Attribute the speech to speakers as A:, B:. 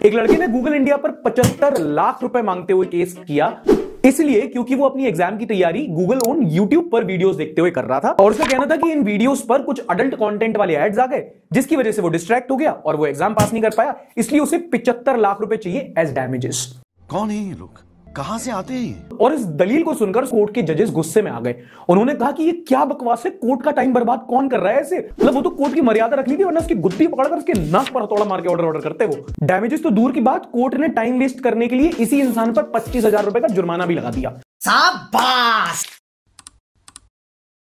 A: एक लड़के ने गूगल इंडिया पर पचहत्तर लाख रुपए मांगते हुए केस किया। इसलिए क्योंकि वो अपनी एग्ज़ाम की तैयारी गूगल ओन यूट्यूब पर वीडियोस देखते हुए कर रहा था और उसका कहना था कि इन वीडियोस पर कुछ अडल्ट कंटेंट वाले एड्स आ गए, जिसकी वजह से वो डिस्ट्रैक्ट हो गया और वो एग्ज़ाम पास नहीं कर पाया। इसलिए उसे पिचहत्तर लाख रुपए चाहिए एज डैमेजेस
B: कौन है ये लोग? कहाँ से आते हैं
A: और इस दलील को सुनकर कोर्ट के जजेस गुस्से में आ गए। उन्होंने कहा कि ये क्या बकवास है? कोर्ट का टाइम बर्बाद कौन कर रहा है ऐसे? मतलब वो तो कोर्ट की मर्यादा रख ली थी वरना उसकी गुद्दी पकड़कर उसके नाक पर हथौड़ा मार के ऑर्डर ऑर्डर करते वो। डैमेजेस तो दूर की बात कोर्ट ने टाइम वेस्ट करने के लिए इसी इंसान पर पच्चीस हज़ार रुपए का जुर्माना भी लगा दिया।
C: शाबाश!